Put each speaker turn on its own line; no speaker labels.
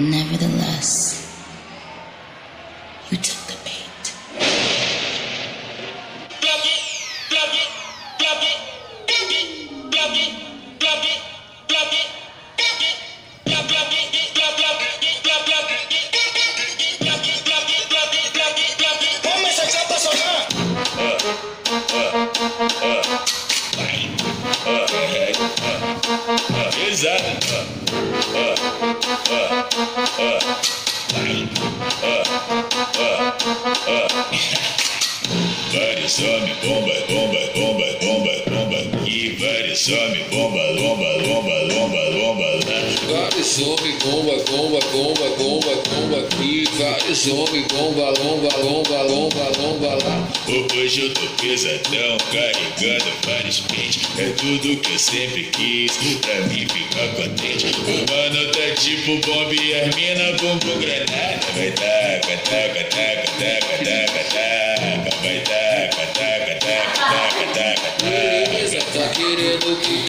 Nevertheless, you took the bait.
Is that? Uh,
uh. Vários homem, bomba, bomba, bomba, bomba, bomba. E vários homem, bomba, lomba, lomba, lomba, lomba.
Vários homens, bomba, bomba, bomba, bomba, bomba aqui. Vários homens, bomba, lomba, lomba, lomba, lomba lá.
Hoje eu tô pesadão, carregando vários pentes. É tudo que eu sempre quis, pra mim ficar contente. O mano tá tipo bomba e as mina bumbum granada. Vai taca, taca, taca, taca, taca, taca. Vai taca, taca, taca, taca, taca, taca.
Beleza, tá querendo que